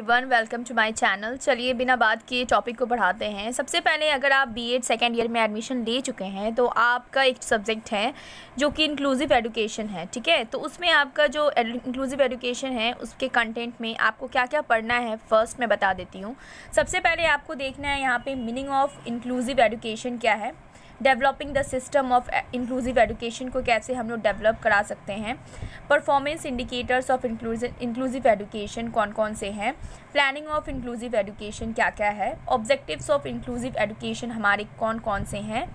Everyone welcome to my channel चलिए बिना बात किए टॉपिक को बढ़ाते हैं। सबसे पहले अगर आप बीएड सेकेंड ईयर में एडमिशन ले चुके हैं तो आपका एक सब्जेक्ट है जो कि इंक्लूसिव एजुकेशन है, ठीक है? तो उसमें आपका जो इंक्लूसिव एजुकेशन है, उसके कंटेंट में आपको क्या क्या पढ़ना है फ़र्स्ट मैं बता देती हूँ। सबसे पहले आपको देखना है यहाँ पर मीनिंग ऑफ़ इंक्लूसिव एजुकेशन क्या है। Developing the system of inclusive education को कैसे हम लोग डेवलप करा सकते हैं? Performance indicators of inclusive education कौन कौन से हैं? प्लानिंग ऑफ़ इंक्लूसिव एजुकेशन क्या क्या है? ऑब्जेक्टिव्स ऑफ़ इंक्लूसिव एजुकेशन हमारे कौन कौन से हैं?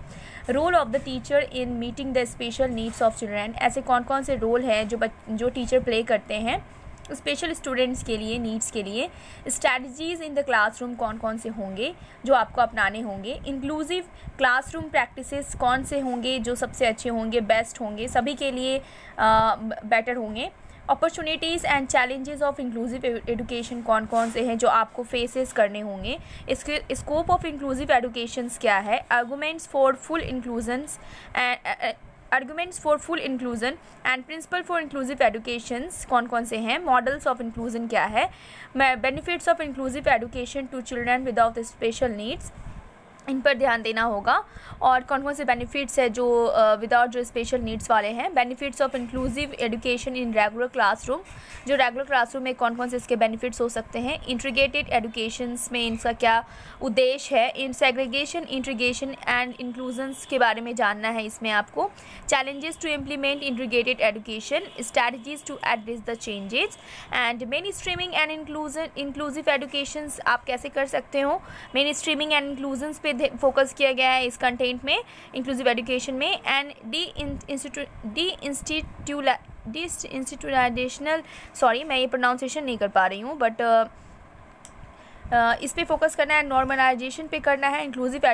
Role of the teacher in meeting the special needs of children ऐसे कौन कौन से रोल हैं जो जो टीचर प्ले करते हैं? स्पेशल स्टूडेंट्स के लिए नीड्स के लिए स्ट्रैटेजीज़ इन द क्लासरूम कौन कौन से होंगे, जो आपको अपनाने होंगे इंक्लूसिव क्लासरूम प्रैक्टिसेस कौन से होंगे, जो सबसे अच्छे होंगे बेस्ट होंगे, सभी के लिए बेटर होंगे। Opportunities and challenges of inclusive education कौन कौन से हैं, जो आपको फेसेस करने होंगे। इसके स्कोप ऑफ़ इंक्लूसिव एजुकेशंस क्या है? Arguments for full inclusions and arguments for full inclusion and principle for inclusive education कौन कौन से हैं? मॉडल्स ऑफ़ इंक्लूजन क्या है? Benefits of inclusive education to children without special needs इन पर ध्यान देना होगा। और कौन कौन से बेनिफिट्स है जो विदाउट जो स्पेशल नीड्स वाले हैं benefits of inclusive education in regular classroom जो रेगुलर क्लासरूम में कौन कौन से इसके बेनिफिट्स हो सकते हैं? इंट्रीगेटेड एजुकेशंस में इनका क्या उद्देश्य है? इन सेग्रीगेशन इंट्रीगेशन एंड इंक्लूजन्स के बारे में जानना है इसमें आपको। Challenges to implement integrated education strategies to address the changes and mainstreaming and inclusion inclusive education आप कैसे कर सकते हो? मेन स्ट्रीमिंग एंड इंक्लूजन्स पे फोकस किया गया है इस कंटेंट में इंक्लूसिव एजुकेशन में and de deinstitu deinstitutionalisational sorry मैं ये प्रोनाउंसिएशन नहीं कर पा रही हूँ बट uh, uh, इस पर फोकस करना है नॉर्मलाइजेशन पे करना है इंक्लूसिव